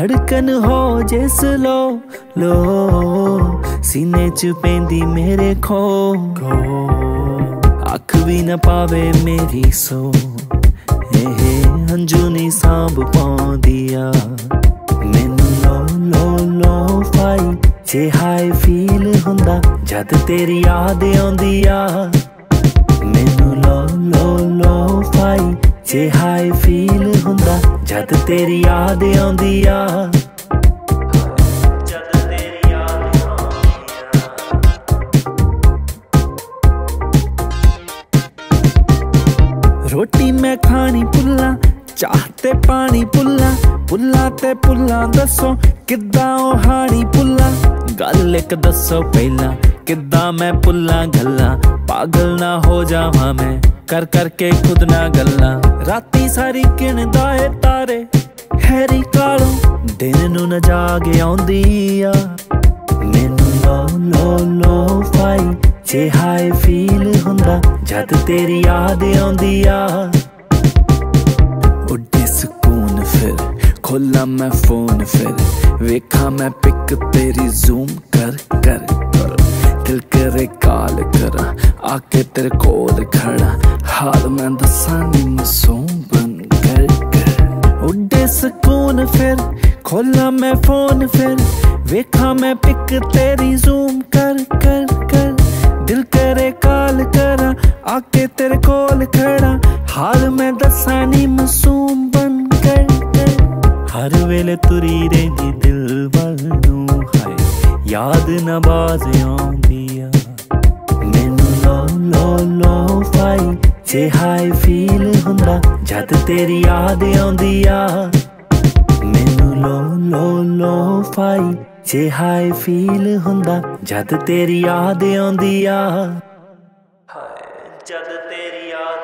ਧੜਕਨ ਹੋ ਜੇ ਸਲੋ ਲੋ, ਸੀਨੇ ਚ ਪੈਂਦੀ ਮੇਰੇ ਖੋ। ਖੋ ਅੱਖ ਵੀ ਨਾ ਪਾਵੇ ਮੇਰੀ ਸੋ ਇਹ ਹੰਝੂ ਨੀ ਸਾਂਭ ਪਾਉਂਦੀਆ। ਮੈਨੂੰ ਲੋ ਲੋ ਲੋ ਫਾਈ ਜੇ ਹਾਈ ਫੀਲ ਹੁੰਦਾ, ਜਦ ਤੇਰੀ ਯਾਦ ਆਉਂਦੀ ਆ। ਫਾਈ ਹਾਈ ਫੀਲ ਹੁੰਦਾ, ਜਦ ਤੇਰੀ ਯਾਦ ਆਉਂਦੀ ਆ ਰੋਟੀ ਮੈਂ ਖਾਣੀ ਪੁੱਲਾ ਚਾਹ ਤੇ ਪਾਣੀ ਪੁੱਲਾ ਪੁੱਲਾ ਤੇ ਪੁੱਲਾ ਦੱਸੋ ਕਿੱਦਾਂ ਉਹ ਹਾਣੀ ਪੁੱਲਾ ਗੱਲ ਇੱਕ ਦੱਸੋ ਪਹਿਲਾਂ, ਕਿੱਦਾਂ ਮੈਂ ਪੁੱਲਾ ਗੱਲਾਂ? ਪਾਗਲ ਨਾ ਹੋ ਜਾਵਾਂ ਮੈਂ, ਕਰ ਕਰਕੇ ਖੁਦ ਨਾ ਗੱਲਾਂ। ਰਾਤੀ ਸਾਰੀ ਗਿਣਦਾ ਏ ਤਾਰੇ, ਹੈਰੀ ਕਾਲੋਂ ਦਿਨ ਨੂੰ ਨਾ ਜਾਗ ਆਉਂਦੀ ਆ। ਮੈਨੂੰ ਲੋ ਲੋ ਲੋ ਫਾਈ ਜੇ ਹਾਈ ਫੀਲ ਹੁੰਦਾ, ਜਦ ਤੇਰੀ ਯਾਦ ਆਉਂਦੀ ਆ। ਖੋਲਾ ਮੈਂ ਫੋਨ ਫਿਰ ਵੇਖਾਂ ਮੈਂ ਪਿਕ ਤੇਰੀ ਜ਼ੂਮ ਕਰ ਕਰ ਕਰ। ਦਿਲ ਕਰੇ ਕਾਲ ਕਰਾਂ ਆਕੇ ਤੇਰੇ ਕੋਲ ਖੜਾ। ਹਾਲ ਮੈਂ ਦੱਸਾਂ ਨੀ ਮਸੂਮ ਬਨ ਕਰ ਕਰ ਉੱਡੇ ਸਕੂਨ ਫਿਰ, ਖੋਲਾ ਮੈਂ ਫੋਨ ਫਿਰ ਵੇਖਾਂ ਮੈਂ ਪਿਕ ਤੇਰੀ ਜ਼ੂਮ ਕਰ ਕਰ ਕਰ। ਦਿਲ ਕਰੇ ਕਾਲ ਕਰਾਂ ਆਕੇ ਤੇਰੇ ਕੋਲ ਖੜਾ। ਹਾਲ ਮੈਂ ਦੱਸਾਂ ਨੀ ਮਸੂਮ ਹਰ ਵੇਲੇ ਤੁਰੀ ਰਹਿੰਦੀ ਦਿਲ ਵੱਲ ਨੂੰ ਹਾਏ ਯਾਦ ਨਾ ਆਉਂਦੀ ਆ ਮੈਨੂੰ ਲੋ ਲੋ ਲੋ ਫਾਈ ਜੇ ਹਾਈ ਫੀਲ ਹੁੰਦਾ ਜਦ ਤੇਰੀ ਯਾਦ ਆਉਂਦੀ ਆ ਮੈਨੂੰ ਲੋ ਲੋ ਲੋ ਫਾਈ ਜੇ ਹਾਈ ਫੀਲ ਹੁੰਦਾ ਜਦ ਤੇਰੀ ਯਾਦ ਆਉਂਦੀ ਆ ਹਾਏ ਜਦ ਤੇਰੀ ਯਾਦ